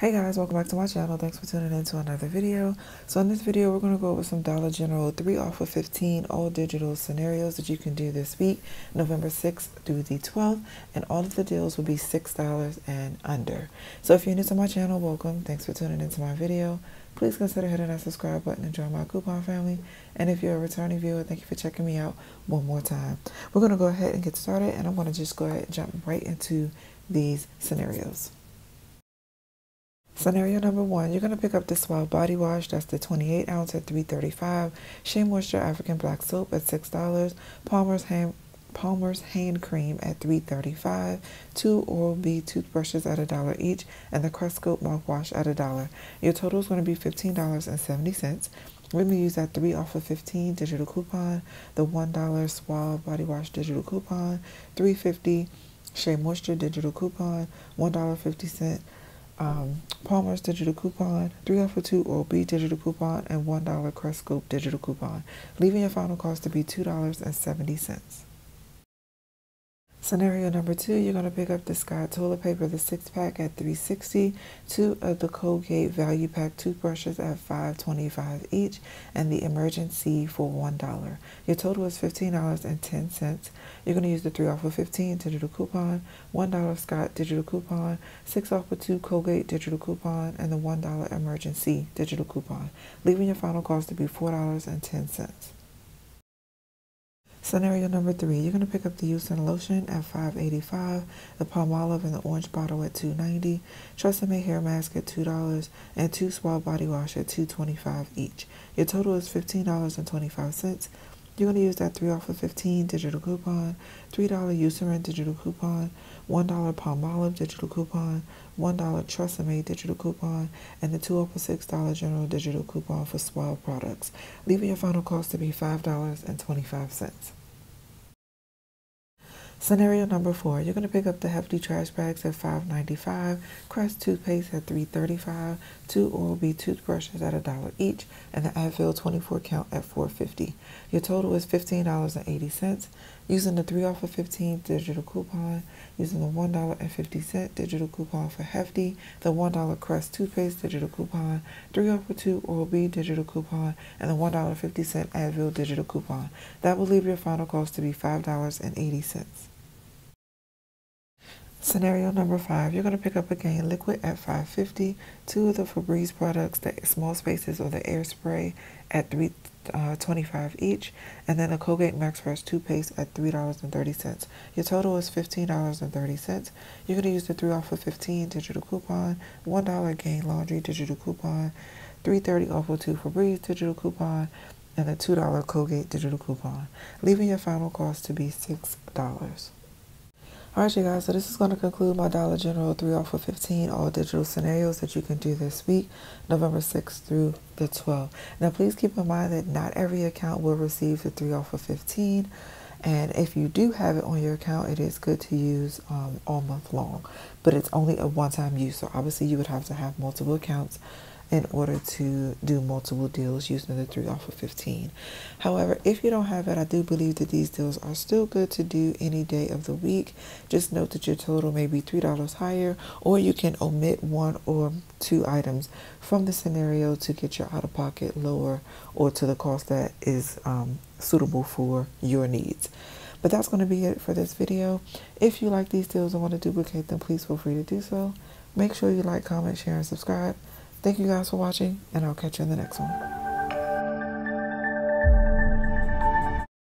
Hey guys, welcome back to my channel. Thanks for tuning in to another video. So in this video, we're going to go over some Dollar General 3 off of 15 all digital scenarios that you can do this week, November 6th through the 12th, and all of the deals will be $6 and under. So if you're new to my channel, welcome. Thanks for tuning into my video. Please consider hitting that subscribe button and join my coupon family. And if you're a returning viewer, thank you for checking me out one more time. We're going to go ahead and get started, and I'm going to just go ahead and jump right into these scenarios. Scenario number one, you're going to pick up the Suave Body Wash. That's the 28 ounce at 335 Shea Moisture African Black Soap at $6. Palmer's Hand, Palmer's Hand Cream at 335 Two Oral-B toothbrushes at a dollar each. And the Cresco mouthwash at a dollar. Your total is going to be $15.70. We're going to use that 3 off of 15 digital coupon, the $1 Suave Body Wash digital coupon, 350 Shea Moisture digital coupon, $1.50 um, Palmer's digital coupon, 3 off of 2 Oral-B digital coupon, and $1 Cresco digital coupon, leaving your final cost to be $2.70. Scenario number two, you're going to pick up the Scott toilet paper, the six pack at 360, two of the Colgate value pack toothbrushes at 5.25 each, and the Emergen-C for $1. Your total is $15.10. You're going to use the 3 off of 15 digital coupon, $1 Scott digital coupon, 6 off of 2 Colgate digital coupon, and the $1 Emergen-C digital coupon, leaving your final cost to be $4.10. Scenario number three, you're going to pick up the Eucerin lotion at 5.85, the Palmolive and the orange bottle at 2.90, Tresemme hair mask at $2, and two Suave body wash at 2.25 each. Your total is $15.25. You're going to use that 3 off of 15 digital coupon, $3 Eucerin digital coupon, $1 Palmolive digital coupon, $1 Tresemme digital coupon, and the 2 off of $6 general digital coupon for Suave products, leaving your final cost to be $5.25. Scenario number four, you're going to pick up the hefty trash bags at $5.95, Crest toothpaste at $3.35, two Oral-B toothbrushes at a dollar each, and the Advil 24 count at $4.50. Your total is $15.80. Using the 3 off of 15 digital coupon, using the $1.50 digital coupon for Hefty, the $1 Crest toothpaste digital coupon, 3 off of 2 Oral-B digital coupon, and the $1.50 Advil digital coupon. That will leave your final cost to be $5.80. Scenario number five, you're going to pick up a Gain Liquid at 550, two of the Febreze products, the small spaces or the air spray at 325 uh, each, and then a Colgate Max Fresh toothpaste at $3.30. Your total is $15.30. You're going to use the 3 off of 15 digital coupon, $1 Gain Laundry digital coupon, 330 off of 2 Febreze digital coupon, and a $2 Colgate digital coupon, leaving your final cost to be $6. Alright you guys, so this is going to conclude my Dollar General 3 off of 15 all digital scenarios that you can do this week, November 6th through the 12th. Now please keep in mind that not every account will receive the 3 off of 15 and if you do have it on your account, it is good to use um, all month long, but it's only a one-time use. So obviously you would have to have multiple accounts in order to do multiple deals using the 3 off of 15. However, if you don't have it, I do believe that these deals are still good to do any day of the week. Just note that your total may be $3 higher, or you can omit one or two items from the scenario to get your out of pocket lower or to the cost that is um, suitable for your needs. But that's going to be it for this video. If you like these deals and want to duplicate them, please feel free to do so. Make sure you like, comment, share, and subscribe. Thank you guys for watching, and I'll catch you in the next one.